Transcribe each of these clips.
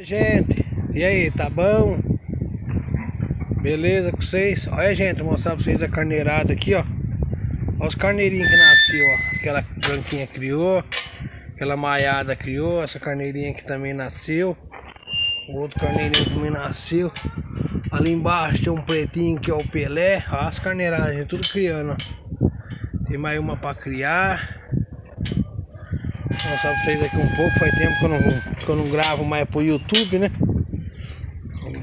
Gente, e aí, tá bom? Beleza com vocês? Olha, gente, vou mostrar pra vocês a carneirada aqui, ó. Olha os carneirinhos que nasceu, ó. Aquela branquinha criou, aquela maiada criou, essa carneirinha aqui também nasceu. O outro carneirinho também nasceu. Ali embaixo tem um pretinho que é o Pelé. Olha as gente, tudo criando, ó. Tem mais uma pra criar. Vou mostrar pra vocês aqui um pouco. Faz tempo que eu não, que eu não gravo mais pro YouTube, né?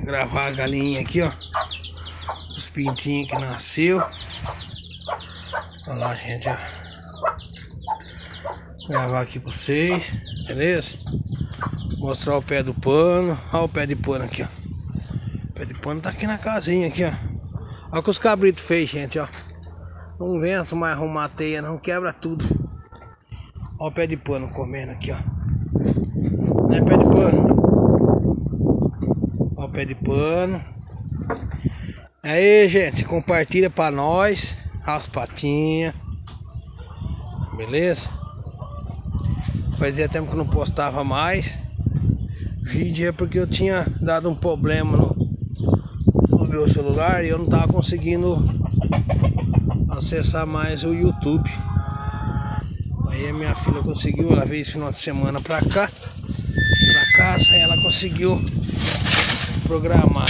Gravar a galinha aqui, ó. Os pintinhos que nasceu. Olha lá, gente, ó. Vou gravar aqui pra vocês, beleza? Mostrar o pé do pano. Olha o pé de pano aqui, ó. O pé de pano tá aqui na casinha, aqui, ó. Olha o que os cabritos fez, gente, ó. Não venço mais arrumar a teia, não quebra tudo. Olha o pé de pano comendo aqui, ó. Não é pé de pano. Olha o pé de pano. Aí, gente, compartilha pra nós. As patinhas. Beleza? Fazia tempo que não postava mais. Vídeo é porque eu tinha dado um problema no, no meu celular e eu não tava conseguindo acessar mais o YouTube. Aí a minha filha conseguiu, ela veio esse final de semana pra cá, pra casa, e ela conseguiu programar.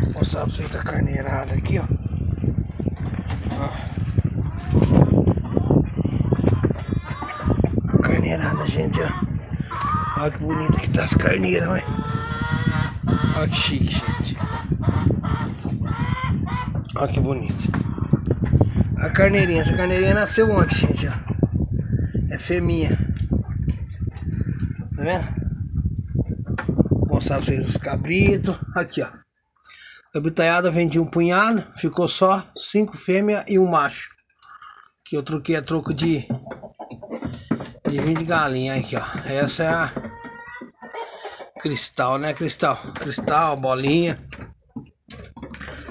Vou mostrar pra vocês a carneirada aqui, ó. ó. A carneirada, gente, ó. Olha que bonita que tá as carneiras, olha. Olha que chique, gente. Olha que bonito. A carneirinha, essa carneirinha nasceu ontem, gente, ó. É feminha. Tá vendo? Vou mostrar pra vocês os cabritos. Aqui, ó. Cabritaiada vendi um punhado, ficou só cinco fêmeas e um macho. Que eu troquei a troco de de 20 galinha aqui, ó. Essa é a cristal, né, cristal? Cristal, bolinha.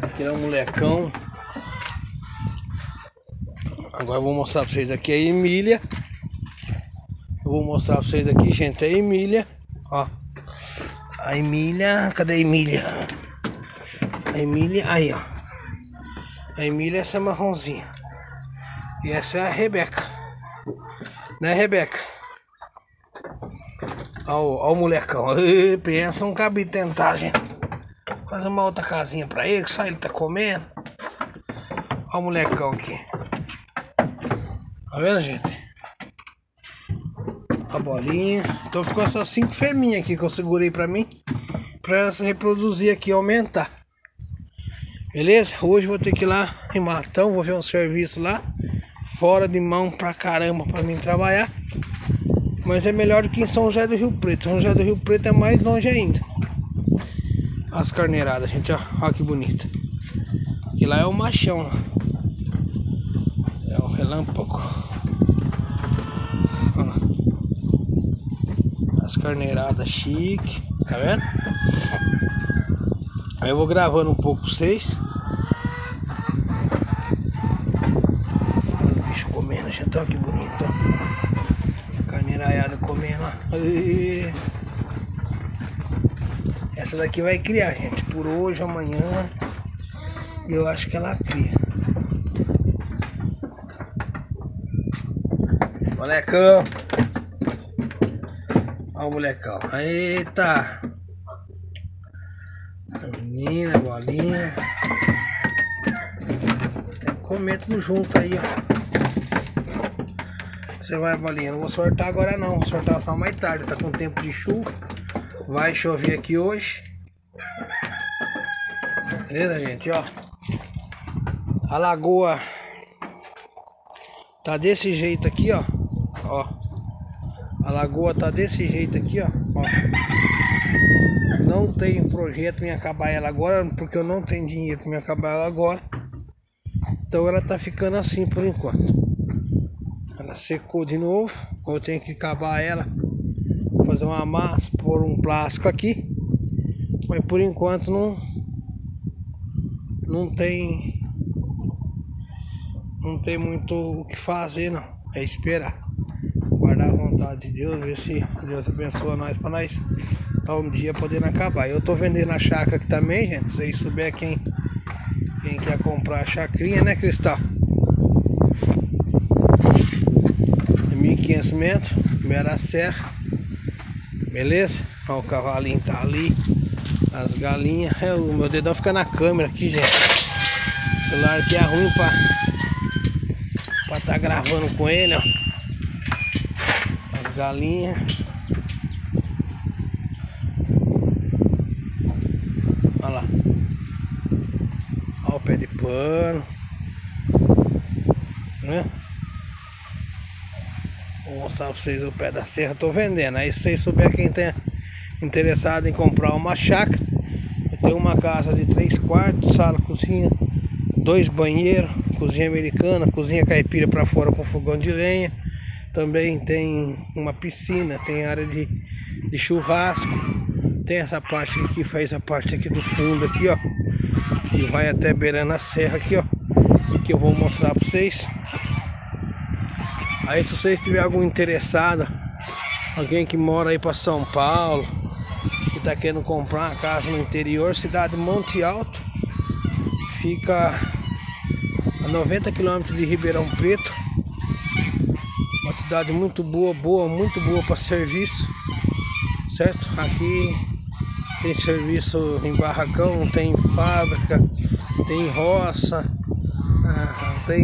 Aqui é um molecão. Agora eu vou mostrar pra vocês aqui a Emília. Eu vou mostrar pra vocês aqui, gente, a Emília. Ó. A Emília. Cadê a Emília? A Emília. Aí, ó. A Emília é essa marronzinha. E essa é a Rebeca. Né, Rebeca? Ó, ó o molecão. Pensa um cabrito tentar, gente. Fazer uma outra casinha pra ele, só ele tá comendo. Ó o molecão aqui. Tá vendo, gente? A bolinha. Então ficou só cinco fêmeas aqui que eu segurei pra mim. Pra ela se reproduzir aqui, aumentar. Beleza? Hoje vou ter que ir lá em Matão. Vou ver um serviço lá. Fora de mão pra caramba pra mim trabalhar. Mas é melhor do que em São José do Rio Preto. São José do Rio Preto é mais longe ainda. As carneiradas, gente, ó. Olha que bonita. Aqui lá é o machão, ó relâmpago. As carneiradas chique, tá vendo? Aí eu vou gravando um pouco pra vocês. Os bichos comendo, já tá que bonito, ó. Carneiraiada comendo, ó. Essa daqui vai criar, gente, por hoje, amanhã. Eu acho que ela cria. Molecão. Olha o molecão. Eita. A menina, bolinha. Comer tudo junto aí, ó. Você vai, bolinha. Não vou sortar agora não. Vou sortar só mais tarde. Tá com tempo de chuva. Vai chover aqui hoje. Beleza, gente? Ó. A lagoa tá desse jeito aqui. Ó. A lagoa tá desse jeito aqui, ó. ó. Não tem projeto em acabar ela agora, porque eu não tenho dinheiro para acabar ela agora. Então ela tá ficando assim por enquanto. Ela secou de novo. Eu tenho que acabar ela. Fazer uma massa, pôr um plástico aqui. Mas por enquanto não não tem não tem muito o que fazer não. É esperar. Guardar a vontade de Deus, ver se Deus abençoa nós para nós tá um dia podendo acabar. Eu tô vendendo a chácara aqui também, gente. Se aí souber quem, quem quer comprar a chacrinha, né, Cristal? 1.500 metros, Mera Serra. Beleza? Ó, o cavalinho tá ali. As galinhas. É, o meu dedão fica na câmera aqui, gente. O celular aqui é ruim pra pra tá gravando com ele, ó. As galinhas. Olha lá. Olha o pé de pano. Né? Vou mostrar pra vocês o pé da serra. Tô vendendo. Aí se vocês souberem quem tem interessado em comprar uma chácara. Tem uma casa de três quartos, sala, cozinha, dois banheiros, cozinha americana, cozinha caipira para fora com fogão de lenha. Também tem uma piscina, tem área de, de churrasco. Tem essa parte aqui que faz a parte aqui do fundo aqui, ó. E vai até beirando a serra aqui, ó. Que eu vou mostrar para vocês. Aí se vocês tiverem algum interessado, alguém que mora aí para São Paulo, que tá querendo comprar uma casa no interior, cidade Monte Alto, fica a 90 quilômetros de Ribeirão Preto. Uma cidade muito boa, boa, muito boa para serviço, certo? Aqui tem serviço em barracão, tem fábrica, tem roça, ah, tem